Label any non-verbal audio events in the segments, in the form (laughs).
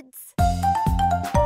kids!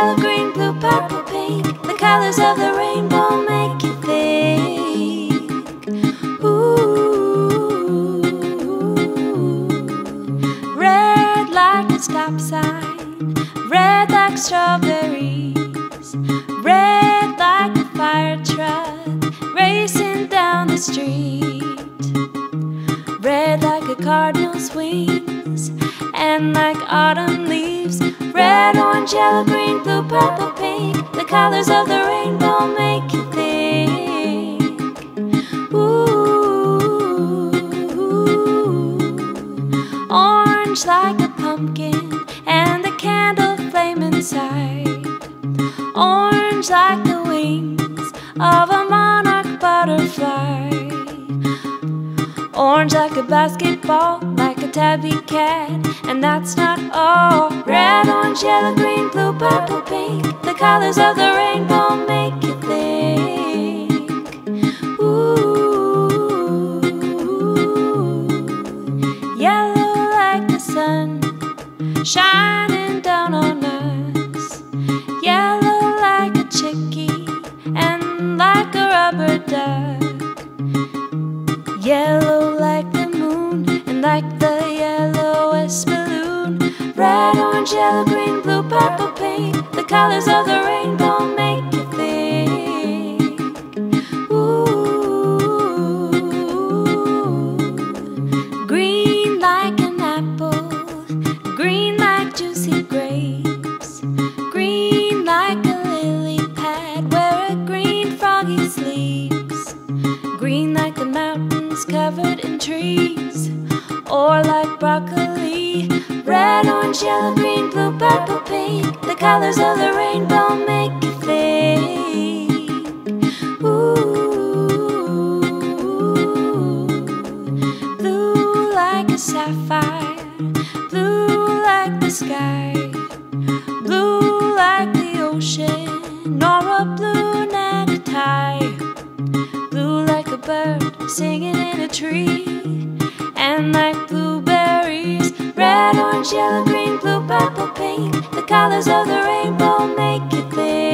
Yellow, green, blue, purple, pink. The colors of the rainbow make you think. Ooh, red like a stop sign, red like strawberries, red like a fire truck racing down the street, red like a cardinal's wings, and like autumn leaves. Red, orange, yellow, green, blue, purple, pink. The colors of the rainbow make you think. Ooh, orange like a pumpkin, and the candle flame inside. Orange like the wings of a monarch butterfly. Orange like a basketball, like tabby cat, and that's not all. Red, orange, yellow, green, blue, purple, pink. The colors of the rainbow make you think. Ooh, yellow like the sun shining down on us. Yellow like a chickie and like a rubber duck. Colors of the rainbow make you think. Ooh, green like an apple, green like juicy grapes, and like blueberries, red, orange, yellow, green, blue, purple, pink. The colors of the rainbow make it think.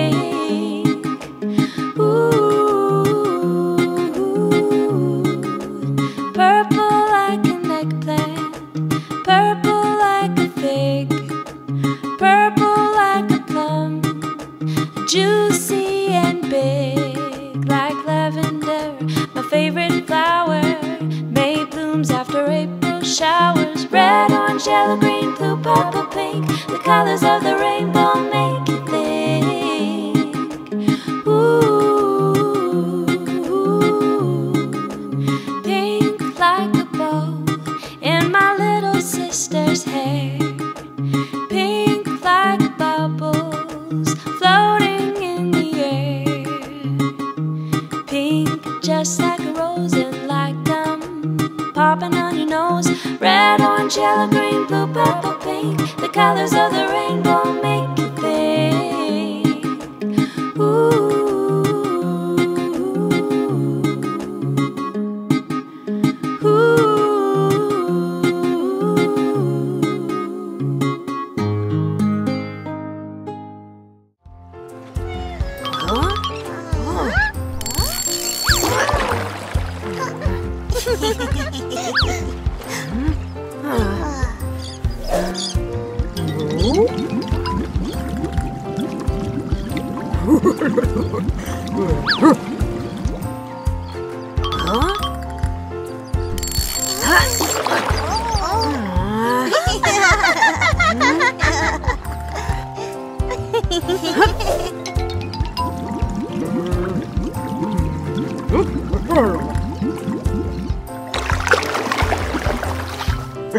Colors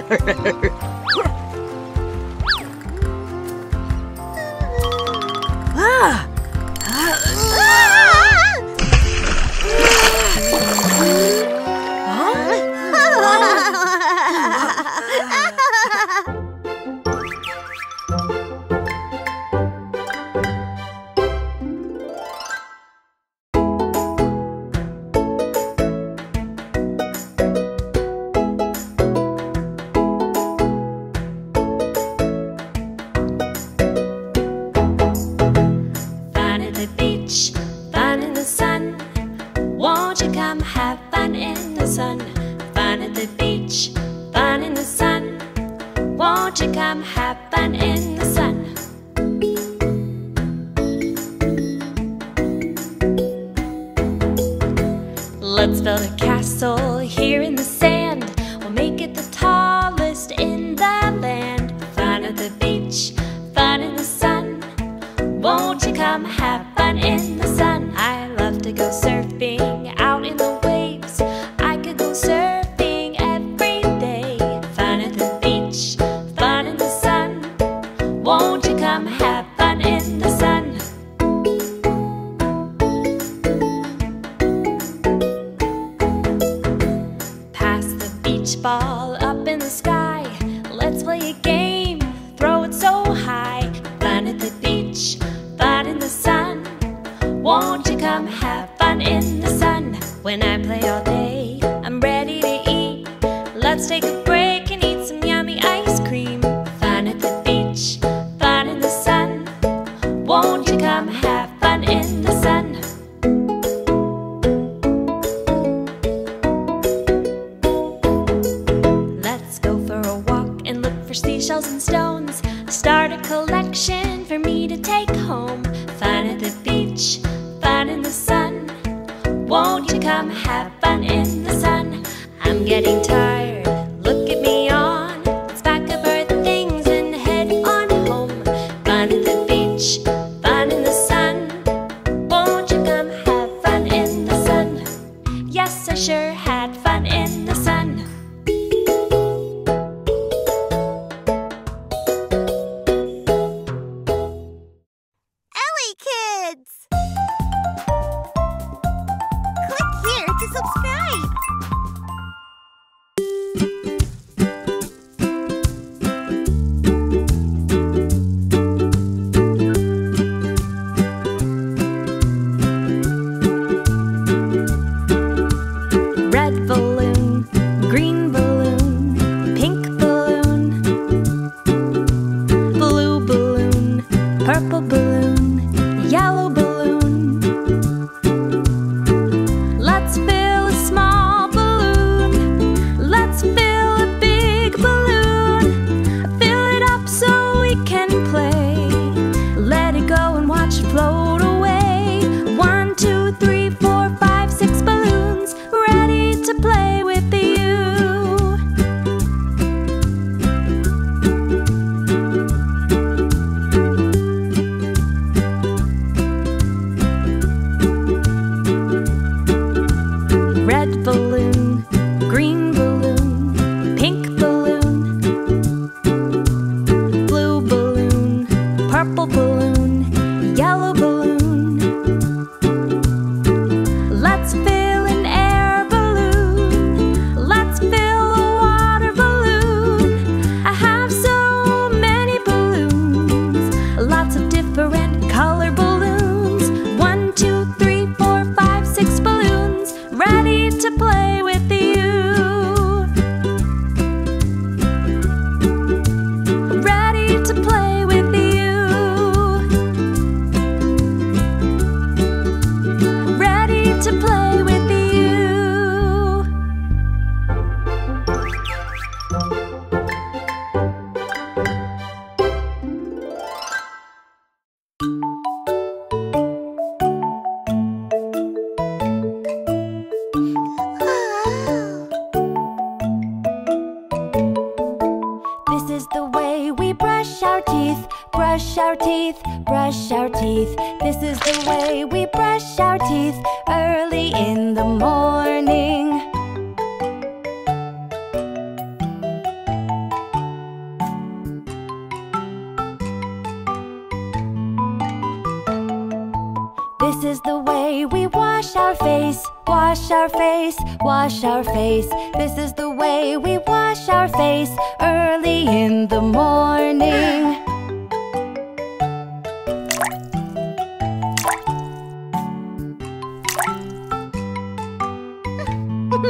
forever. (laughs) Won't you come have fun in the sun? Fun at the beach, fun in the sun. Won't you come have fun in the sun? Let's build a castle here in the for seashells and stones. Start a collection for me to take home. Fun at the beach, fun in the sun. Won't you come have fun in the sun? I'm getting tired. brush our teeth. This is the way we brush our teeth early in the morning. This is the way we wash our face, wash our face, wash our face. This is (laughs)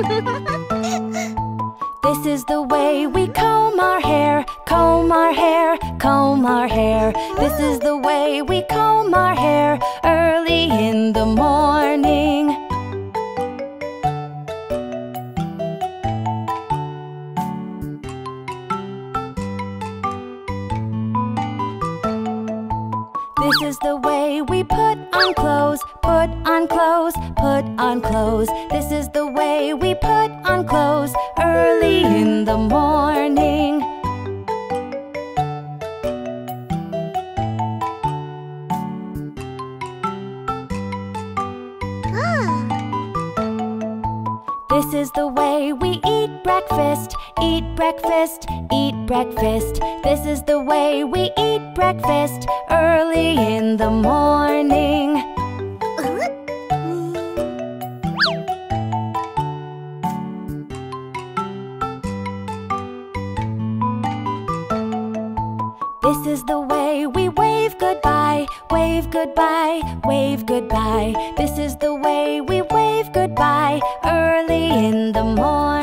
this is the way we comb our hair, comb our hair, comb our hair. This is the way we comb our hair early in the morning. This is the way we put on clothes, put on clothes, put on clothes. This is we put on clothes early in the morning ah. This is the way we eat breakfast, eat breakfast, eat breakfast. This is the way we eat breakfast early in the morning. goodbye, wave goodbye. This is the way we wave goodbye early in the morning.